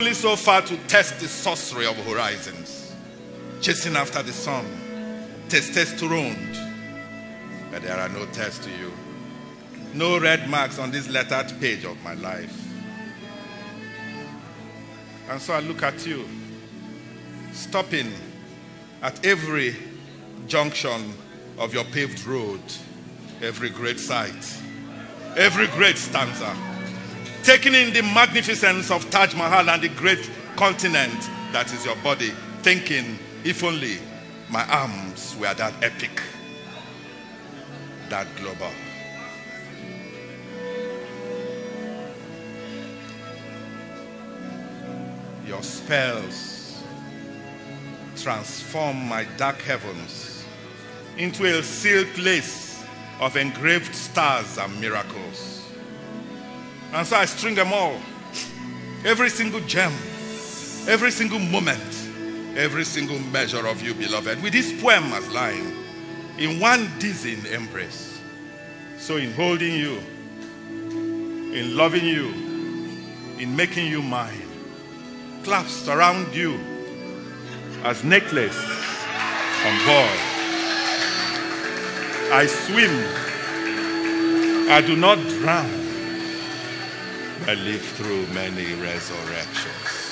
only so far to test the sorcery of horizons, chasing after the sun, testosterone. But there are no tests to you. No red marks on this lettered page of my life. And so I look at you, stopping at every junction of your paved road, every great sight, every great stanza, taking in the magnificence of Taj Mahal and the great continent that is your body, thinking, if only my arms were that epic, that global. Your spells transform my dark heavens into a sealed place of engraved stars and miracles. And so I string them all. Every single gem, every single moment, every single measure of you, beloved, with this poem as line in one dizzying embrace. So, in holding you, in loving you, in making you mine, clasped around you as necklace on board. I swim. I do not drown. I live through many resurrections.